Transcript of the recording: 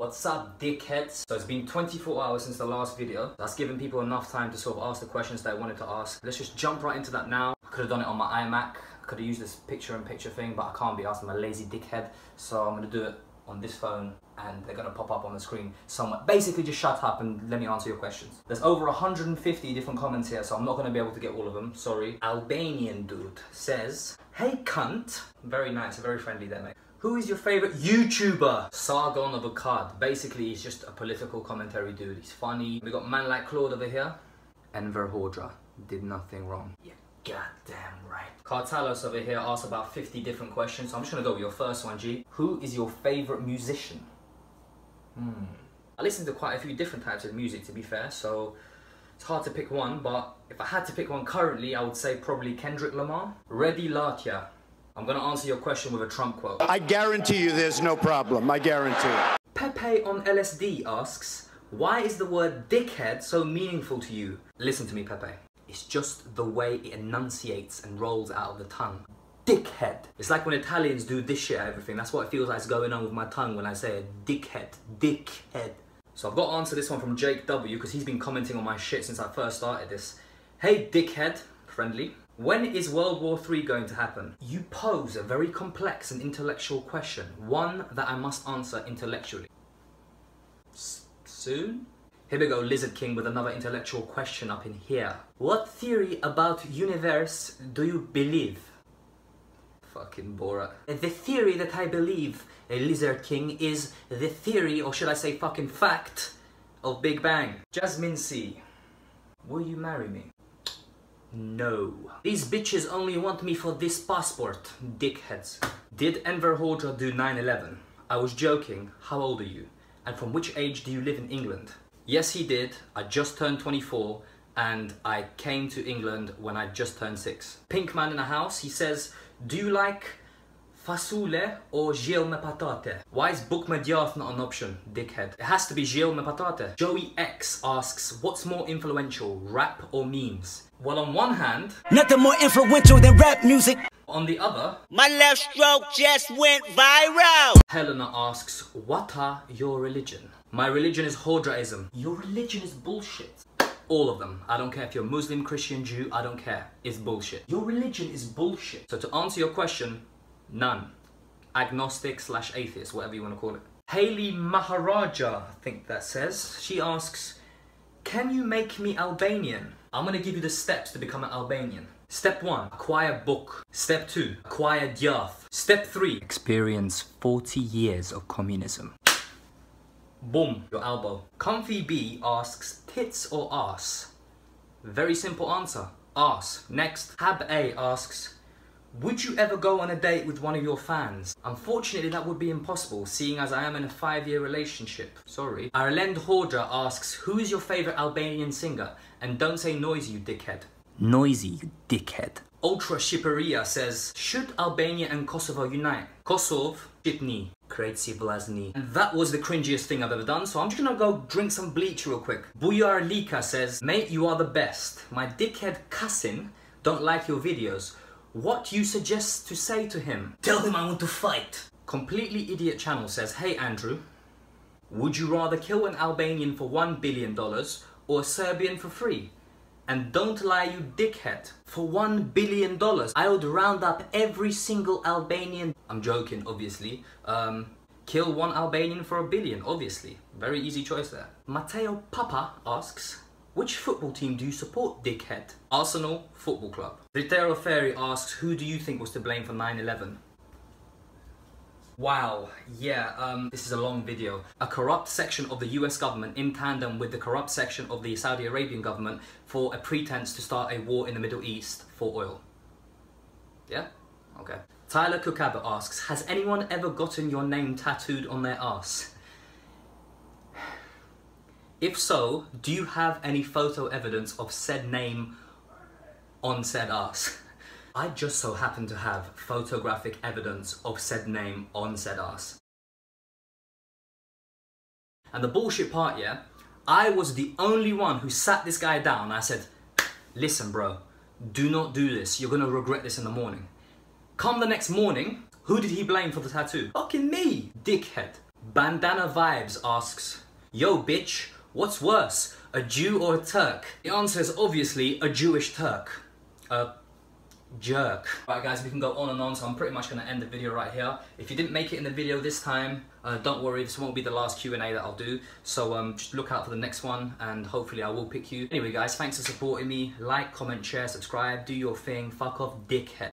What's up, dickheads? So it's been 24 hours since the last video. That's given people enough time to sort of ask the questions they wanted to ask. Let's just jump right into that now. I could have done it on my iMac. I could have used this picture-in-picture thing, but I can't be asked. I'm a lazy dickhead. So I'm gonna do it on this phone and they're gonna pop up on the screen somewhere. Basically just shut up and let me answer your questions. There's over 150 different comments here, so I'm not gonna be able to get all of them, sorry. Albanian dude says, Hey cunt. Very nice, very friendly there, mate. Who is your favorite YouTuber? Sargon of Akkad. Basically, he's just a political commentary dude. He's funny. We got man like Claude over here. Enver Hoxha did nothing wrong. Yeah, goddamn right. Cartalos over here asked about 50 different questions. So I'm just gonna go with your first one, G. Who is your favorite musician? Hmm. I listen to quite a few different types of music, to be fair, so it's hard to pick one, but if I had to pick one currently, I would say probably Kendrick Lamar. Reddy Latia. I'm gonna answer your question with a Trump quote. I guarantee you there's no problem. I guarantee. Pepe on LSD asks, why is the word dickhead so meaningful to you? Listen to me, Pepe. It's just the way it enunciates and rolls out of the tongue. Dickhead. It's like when Italians do this shit at everything. That's what it feels like is going on with my tongue when I say it. Dickhead. Dickhead. So I've got to answer this one from Jake W because he's been commenting on my shit since I first started this. Hey, dickhead. Friendly. When is World War III going to happen? You pose a very complex and intellectual question, one that I must answer intellectually. S soon? Here we go, Lizard King with another intellectual question up in here. What theory about universe do you believe? Fucking Borat. The theory that I believe, eh, Lizard King, is the theory, or should I say fucking fact, of Big Bang. Jasmine C. Will you marry me? No. These bitches only want me for this passport, dickheads. Did Enver Hoxha do 9-11? I was joking. How old are you? And from which age do you live in England? Yes, he did. I just turned 24 and I came to England when I just turned 6. Pink Man in a house, he says, do you like fasule or gel me patate? Why is book not an option, dickhead? It has to be gel me patate. Joey X asks, what's more influential, rap or memes? Well, on one hand... Nothing more influential than rap music. On the other... My left stroke just went viral. Helena asks, what are your religion? My religion is Hoxhaism. Your religion is bullshit. All of them. I don't care if you're Muslim, Christian, Jew, I don't care. It's bullshit. Your religion is bullshit. So to answer your question, none. Agnostic slash atheist, whatever you want to call it. Haley Maharaja, I think that says. She asks, can you make me Albanian? I'm gonna give you the steps to become an Albanian. Step 1. Acquire book. Step 2. Acquire djath. Step 3. Experience 40 years of communism. Boom. Your elbow. Comfy B asks tits or ass? Very simple answer. Ass. Next. Hab A asks would you ever go on a date with one of your fans? Unfortunately, that would be impossible, seeing as I am in a five-year relationship. Sorry. Arlend Hoxha asks, who is your favourite Albanian singer? And don't say Noizy, you dickhead. Noizy, you dickhead. Ultra Shipperia says, should Albania and Kosovo unite? Kosovo, Shqipni, Krejtsi Vllazni. And that was the cringiest thing I've ever done, so I'm just gonna go drink some bleach real quick. Bujar Lika says, mate, you are the best. My dickhead cousin don't like your videos. What you suggest to say to him? Tell him I want to fight. Completely Idiot Channel says, Hey Andrew, would you rather kill an Albanian for $1 billion or a Serbian for free? And don't lie, you dickhead. For $1 billion, I would round up every single Albanian. I'm joking, obviously. Um, kill one Albanian for a billion, obviously. Very easy choice there. Matteo Papa asks, which football team do you support, dickhead? Arsenal Football Club. Ritero Ferry asks, who do you think was to blame for 9-11? Wow, yeah, um, this is a long video. A corrupt section of the US government in tandem with the corrupt section of the Saudi Arabian government for a pretense to start a war in the Middle East for oil. Yeah? Okay. Tyler Cookabba asks, has anyone ever gotten your name tattooed on their ass? If so, do you have any photo evidence of said name on said ass? I just so happen to have photographic evidence of said name on said ass. And the bullshit part, yeah, I was the only one who sat this guy down. I said, listen, bro, do not do this. You're gonna regret this in the morning. Come the next morning, who did he blame for the tattoo? Fucking me, dickhead. Bandana Vibes asks, Yo bitch, what's worse, a Jew or a Turk? The answer is obviously a Jewish Turk. A jerk. Right guys, we can go on and on, so I'm pretty much going to end the video right here. If you didn't make it in the video this time, uh, don't worry, this won't be the last Q&A that I'll do. So um, just look out for the next one, and hopefully I will pick you. Anyway guys, thanks for supporting me. Like, comment, share, subscribe, do your thing. Fuck off, dickhead.